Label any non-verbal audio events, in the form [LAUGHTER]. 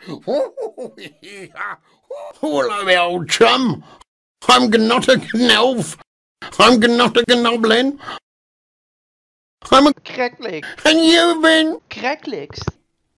[LAUGHS] Hello, old chum. I'm not a gnelf. I'm not a gnoblin. I'm a... Cracklegs. And you've been... Cracklegs.